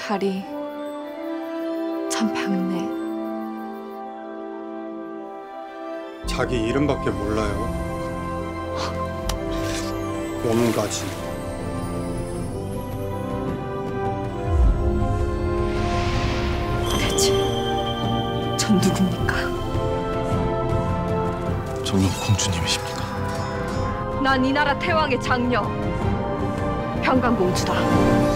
다리 참 밝네. 자기 이름밖에 몰라요. 몸가지. 대체 전 누굽니까? 정녕 공주님이십니까? 난 이 나라 태왕의 장녀 평강공주다.